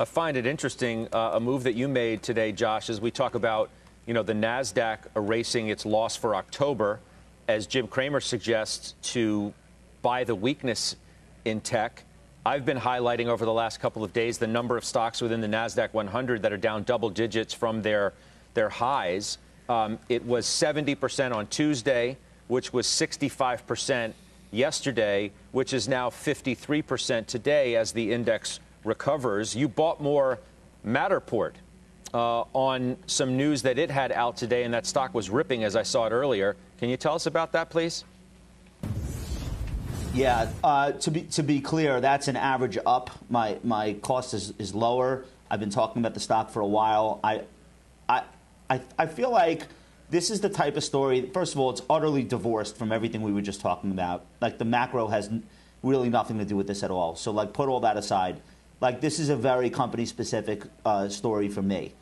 I find it interesting uh, a move that you made today, Josh, as we talk about you know the Nasdaq erasing its loss for October, as Jim Cramer suggests to buy the weakness in tech. I've been highlighting over the last couple of days the number of stocks within the Nasdaq 100 that are down double digits from their their highs. Um, it was 70% on Tuesday, which was 65% yesterday, which is now 53% today as the index recovers. You bought more Matterport uh, on some news that it had out today, and that stock was ripping as I saw it earlier. Can you tell us about that, please? Yeah, uh, to be to be clear, that's an average up. My my cost is, is lower. I've been talking about the stock for a while. I I I, I feel like this is the type of story. First of all, it's utterly divorced from everything we were just talking about. Like the macro has really nothing to do with this at all. So like put all that aside. Like this is a very company specific uh, story for me.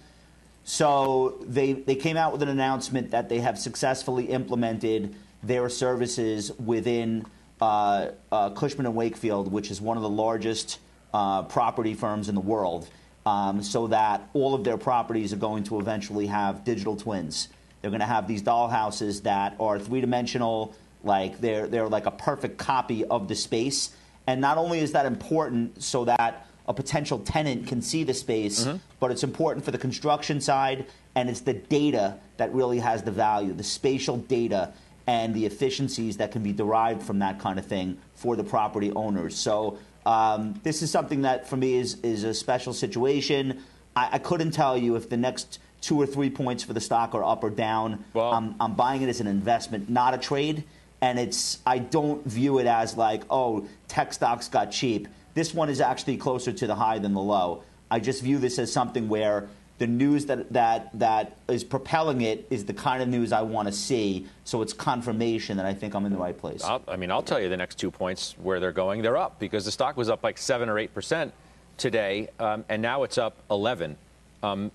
So they they came out with an announcement that they have successfully implemented their services within uh, uh, Cushman and Wakefield, which is one of the largest uh, property firms in the world um, so that all of their properties are going to eventually have digital twins. They're going to have these dollhouses that are three dimensional, like they're, they're like a perfect copy of the space. And not only is that important so that a potential tenant can see the space, mm-hmm. but it's important for the construction side, and it's the data that really has the value, the spatial data and the efficiencies that can be derived from that kind of thing for the property owners. So um, this is something that for me is, is a special situation. I, I, couldn't tell you if the next two or three points for the stock are up or down. Well, I'm, I'm buying it as an investment, not a trade. And it's I don't view it as like, oh, tech stocks got cheap. This one is actually closer to the high than the low. I just view this as something where the news that, that, that is propelling it is the kind of news I want to see. So it's confirmation that I think I'm in the right place. I'll, i mean, I'll tell you the next two points where they're going. They're up because the stock was up like 7 or 8% today, um, and now it's up 11. Um,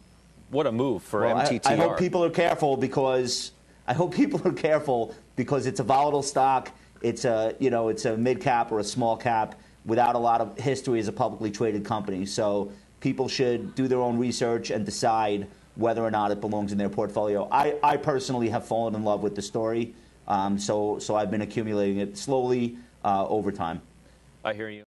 what a move for well, MTTR. I, I hope people are careful because I hope people are careful because it's a volatile stock. It's a, you know, it's a mid cap or a small cap without a lot of history as a publicly traded company. So people should do their own research and decide whether or not it belongs in their portfolio. I, I personally have fallen in love with the story, um, so, so I've been accumulating it slowly uh, over time. I hear you.